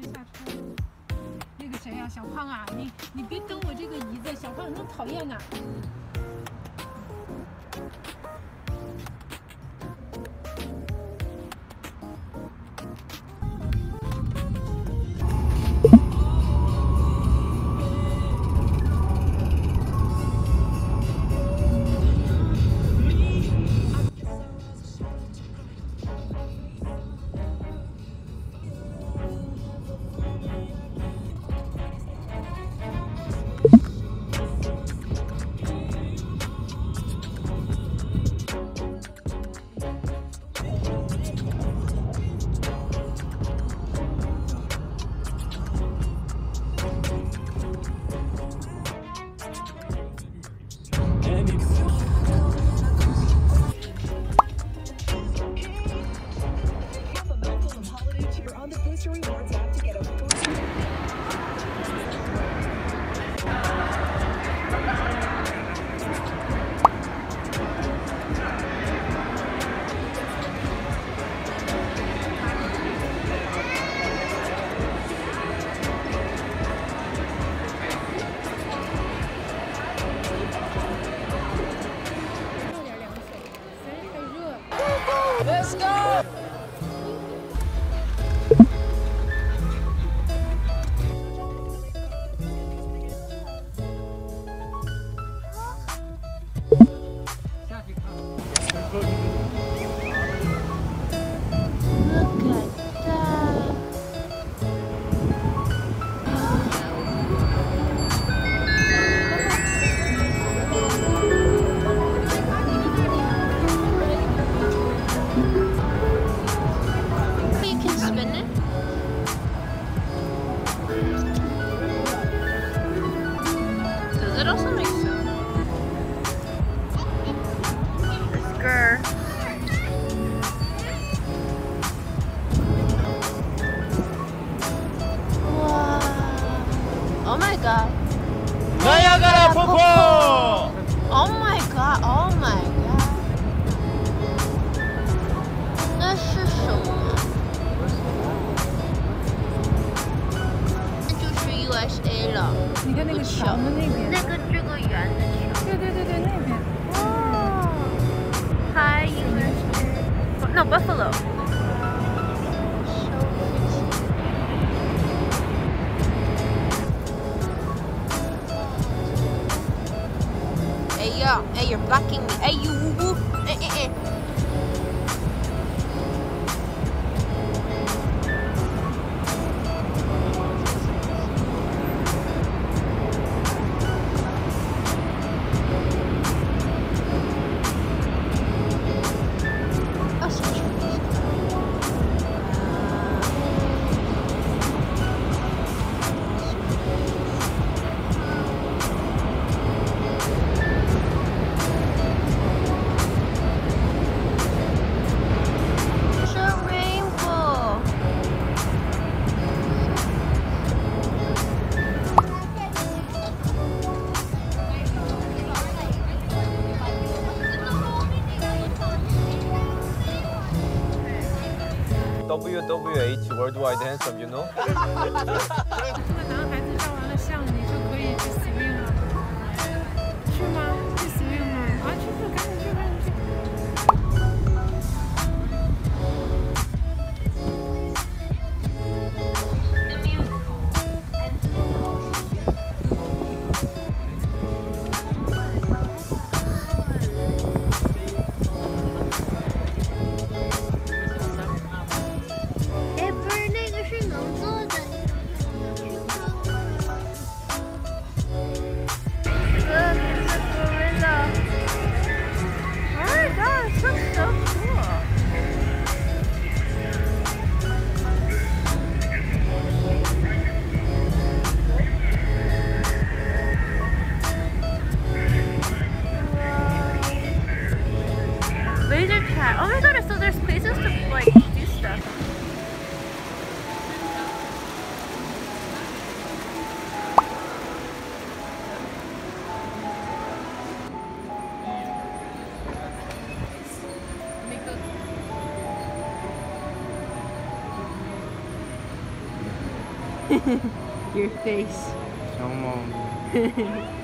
别下车那个谁啊小胖啊你你别蹬我这个椅子小胖你那么讨厌呢 Let's go! no, buffalo. WH, Worldwide Handsome, you know? Oh my god, so there's places to like do stuff. Your face.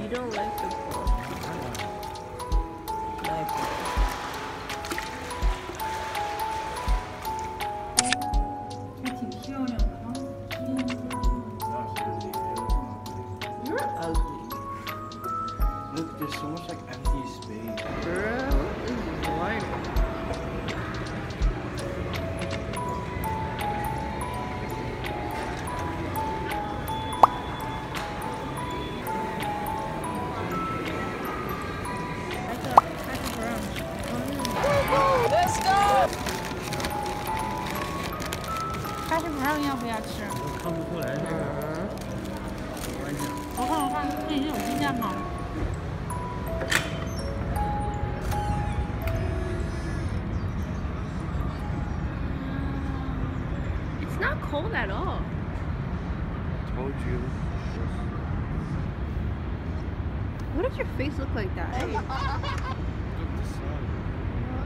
You don't like the ball. My. You're ugly. Look, there's so much 开始不让要不要吃？看不出来这个。我看我看，这已经有鸡蛋吗？ It's not cold at all. Told you. What does your face look like that? Look the sun.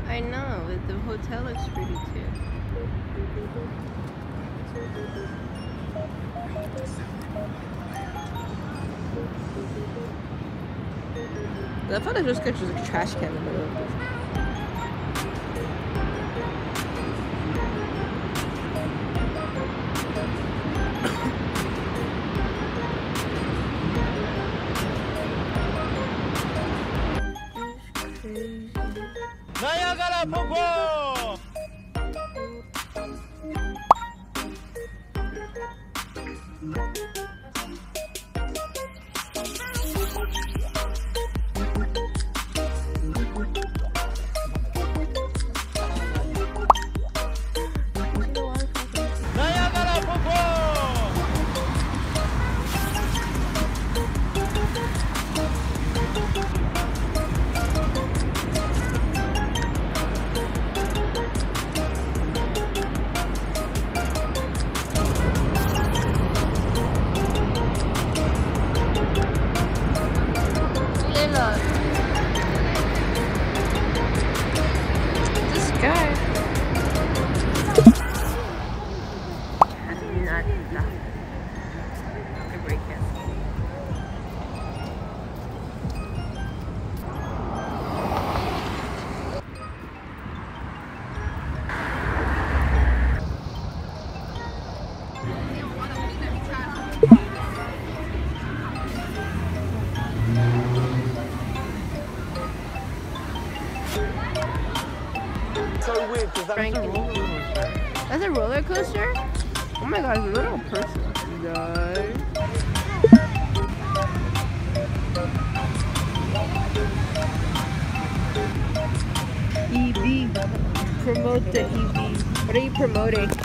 I know, but the hotel looks pretty too. I thought it just got a trash can in the middle of this. 나야 Coaster? Oh my god, it's a little person. No. EV. Promote the EV. What are you promoting?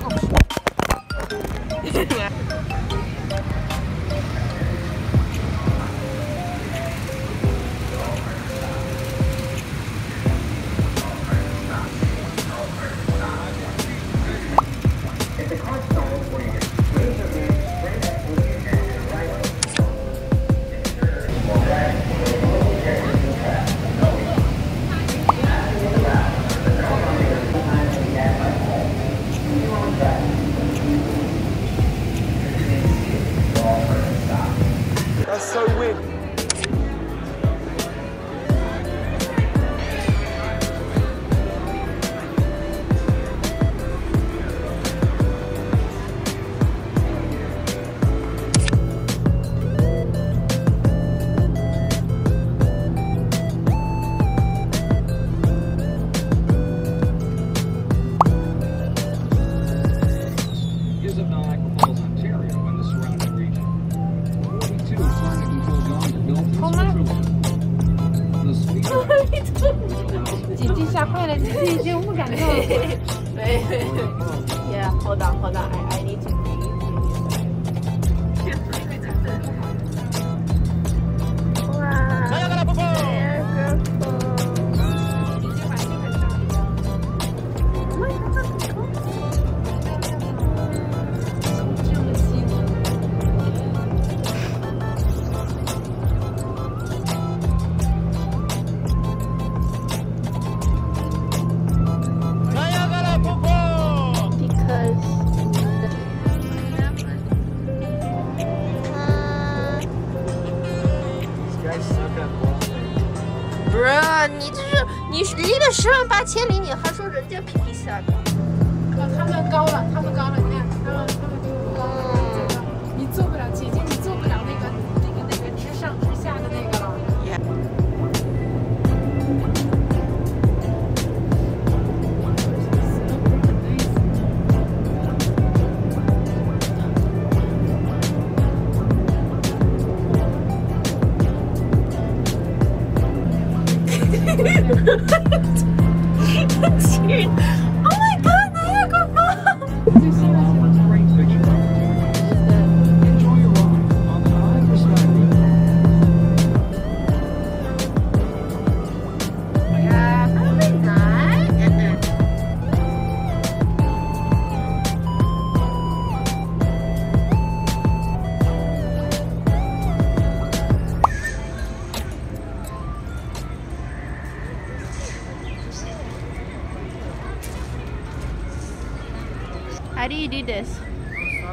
How do you do this? You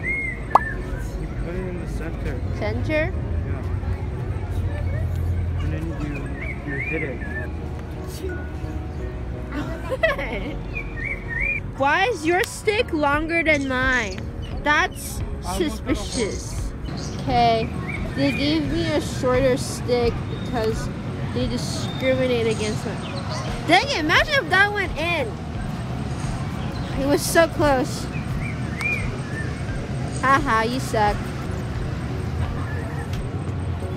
put it in the center. Center? Yeah. And then you you hit it. Why is your stick longer than mine? That's suspicious. Okay, they gave me a shorter stick because they discriminate against me. Dang it, imagine if that went in. It was so close. Haha, you suck.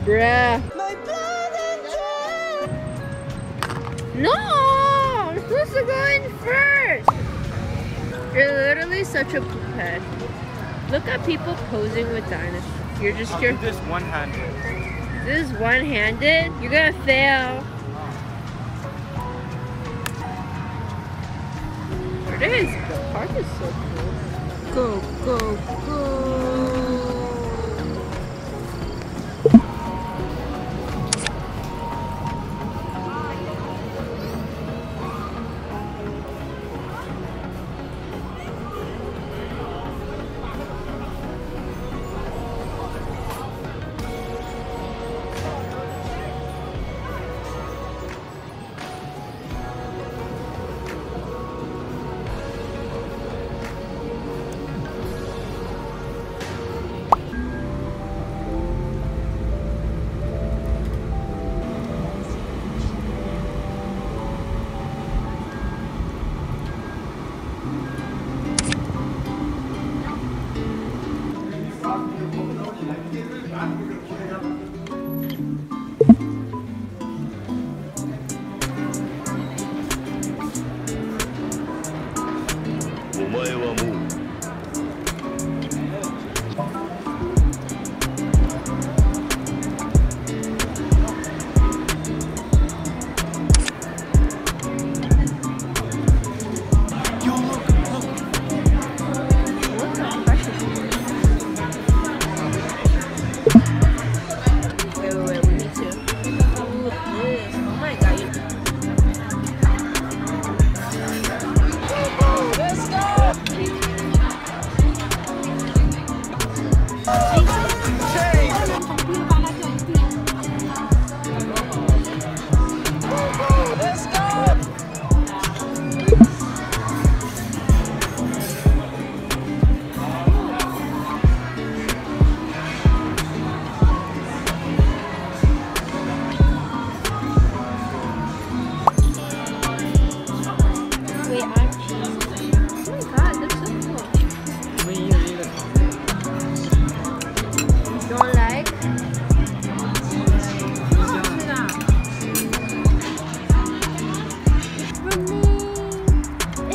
Bruh. No! I'm supposed to go in first! You're literally such a poophead. Look at people posing with dinosaurs. You're just your this one handed. this is one-handed. You're gonna fail. Where is the park is so cool. Go, go, go.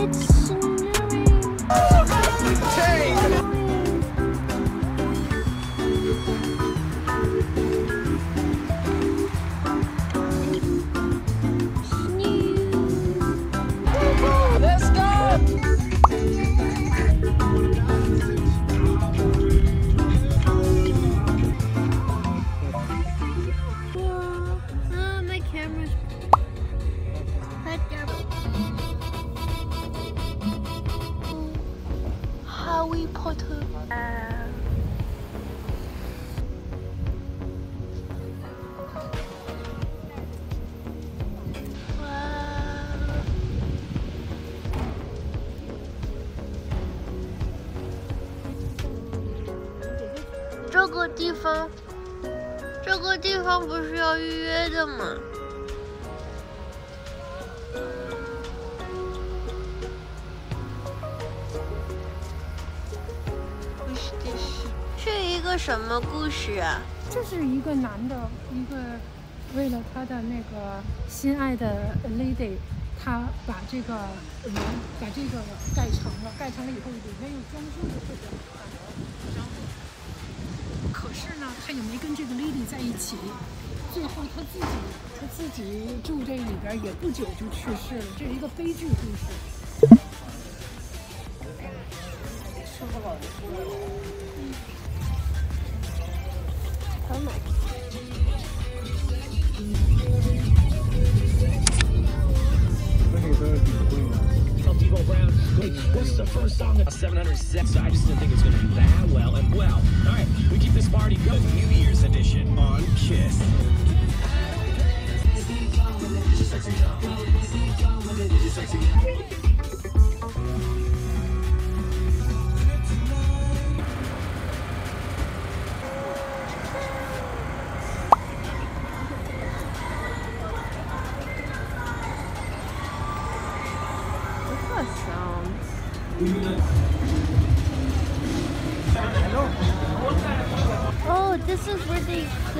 kids. 个地方，这个地方不是要预约的吗？不是的是，是一个什么故事啊？这是一个男的，一个为了他的那个心爱的 lady，他把这个门把这个盖成了，盖成了以后里面有装修的这个然后可是呢，他也没跟这个 lady 在一起，最后他自己他自己住这里边也不久就去世了，这是一个悲剧故事。好买。Some people Brown. Hey, what's the first song of 706? So I just didn't think it's going to do that well. And well, all right, we keep this party going. New Year's edition on Kiss. What's